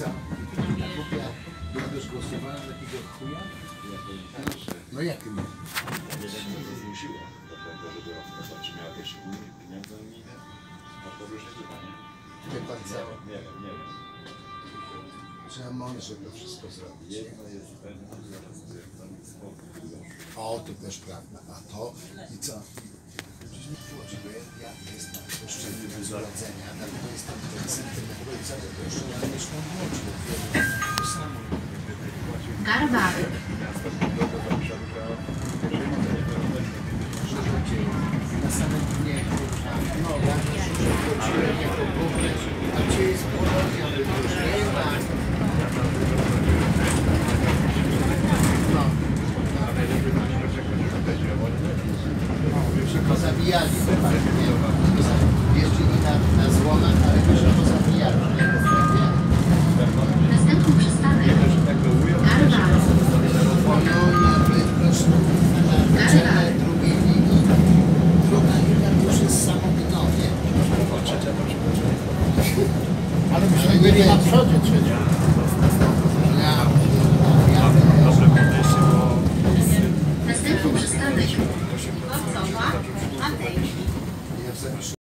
co? Będziesz głosowała na takiego chuja? Ja tak, że No jak ty mówisz? nie wiem, co to zmusiło do tego, żeby rozpocząć. Czy miała jakieś wpływy, pieniądze, nie wiem. No to różnie bywa, nie? Wie pan co? Nie wiem, nie wiem. Trzeba mądrze to wszystko zrobić. Jedno jest pewne, że spokój już. O, to też prawda. A to i co? Jestem oszczędny z urodzenia, dlatego jestem ten to jeszcze ja mieszkam w Łodzi. To samo. Garbary. Na samym dnie, no, ja jako górę, a gdzie jest Polonia, już nie ma. No. Nie? Poza- Jeździli na, na złomach, ale już się pozabijali, nie? Następny przystanek. To jest samognowie. Ale myśmy byli na przodzie trzecia.